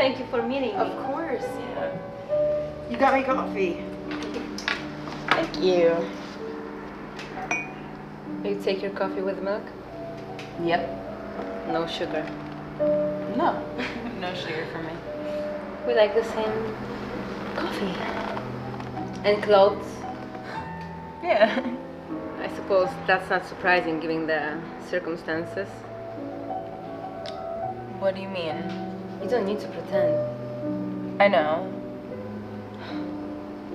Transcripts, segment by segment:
Thank you for meeting me. Of course, yeah. You got me coffee. Thank you. You take your coffee with milk? Yep. No sugar. No, no sugar for me. We like the same coffee. And clothes. Yeah. I suppose that's not surprising given the circumstances. What do you mean? You don't need to pretend. I know.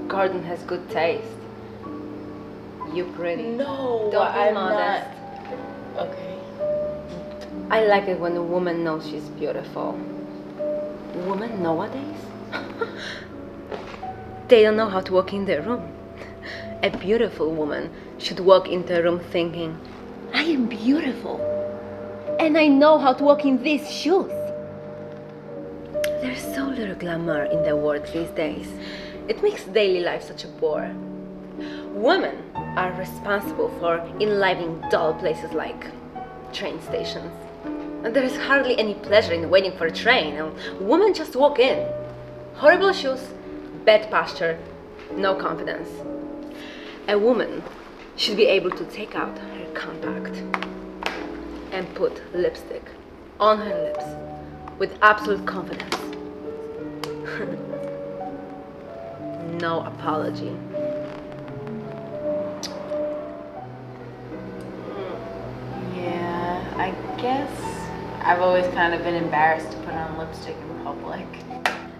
Gordon has good taste. You pretty. No, Don't I'm modest. not. Okay. I like it when a woman knows she's beautiful. Women nowadays? they don't know how to walk in their room. A beautiful woman should walk into a room thinking, I am beautiful. And I know how to walk in these shoes. There's so little glamour in the world these days. It makes daily life such a bore. Women are responsible for enlivening dull places like train stations. And there is hardly any pleasure in waiting for a train. And women just walk in. Horrible shoes, bad posture, no confidence. A woman should be able to take out her compact and put lipstick on her lips with absolute confidence. no apology. Yeah, I guess I've always kind of been embarrassed to put on lipstick in public.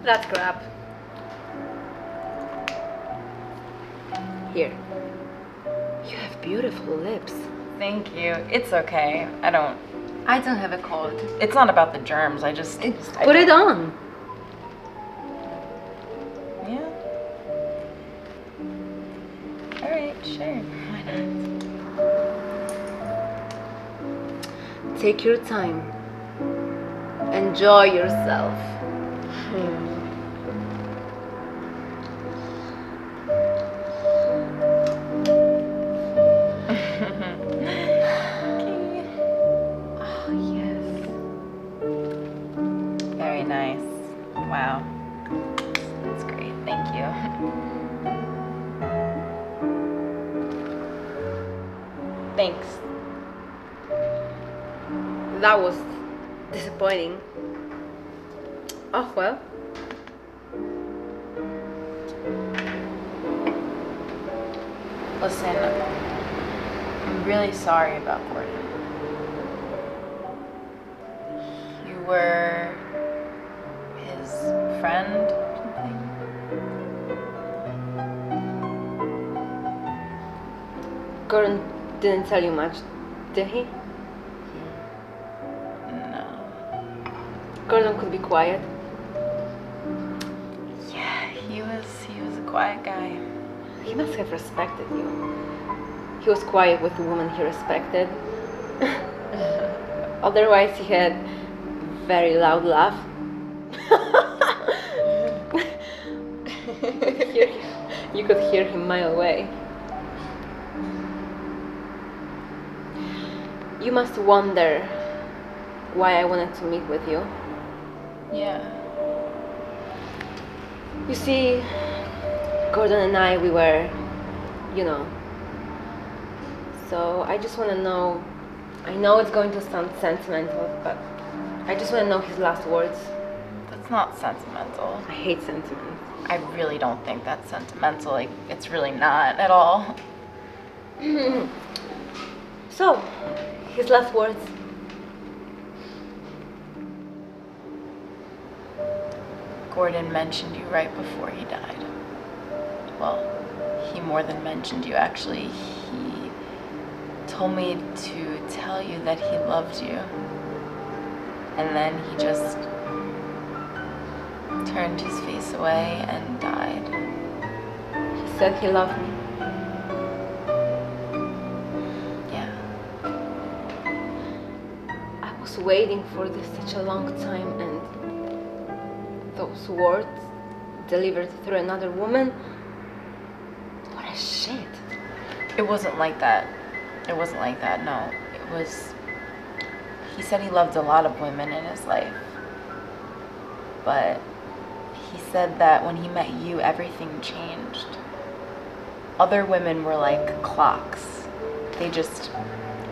That's crap. Here. You have beautiful lips. Thank you. It's okay. I don't. I don't have a cold. It's not about the germs. I just. Put it on. Not? Take your time. Enjoy yourself. Yes. Very nice. Wow. That's great. Thank you. Thanks. That was disappointing. Oh well. Listen, I'm really sorry about Gordon. You were his friend or something? Gordon didn't tell you much, did he? No. Gordon could be quiet. Yeah, he was he was a quiet guy. He must have respected you. He was quiet with the woman he respected. Otherwise, he had very loud laugh. you, could hear, you could hear him mile away. You must wonder why I wanted to meet with you. Yeah. You see, Gordon and I, we were, you know. So I just want to know. I know it's going to sound sentimental, but I just want to know his last words. That's not sentimental. I hate sentiment. I really don't think that's sentimental. Like it's really not at all. So, his last words. Gordon mentioned you right before he died. Well, he more than mentioned you actually. He told me to tell you that he loved you. And then he just turned his face away and died. He said he loved me. Waiting for this such a long time, and those words delivered through another woman. What a shit. It wasn't like that. It wasn't like that, no. It was. He said he loved a lot of women in his life. but he said that when he met you, everything changed. Other women were like clocks, they just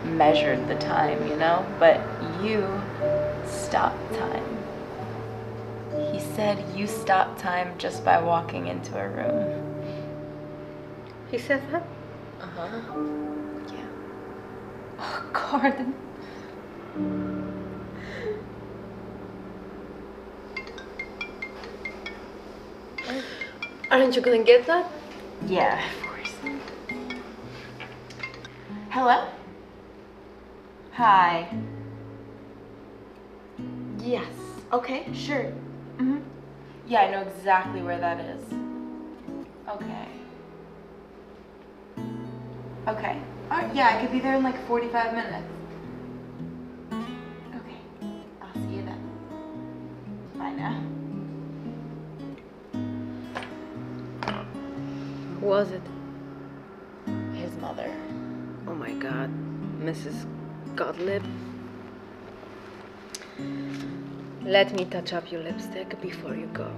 measured the time, you know? But you stopped time. He said you stopped time just by walking into a room. He said that? Uh huh. Yeah. Oh, Gordon. Aren't you gonna get that? Yeah, of course. Hello? Hi. Yes. Okay, sure. hmm Yeah, I know exactly where that is. Okay. Okay. Alright, yeah, I could be there in like 45 minutes. Okay. I'll see you then. Bye now. Who was it? His mother. Oh my god. Mrs. Gottlieb. Let me touch up your lipstick before you go.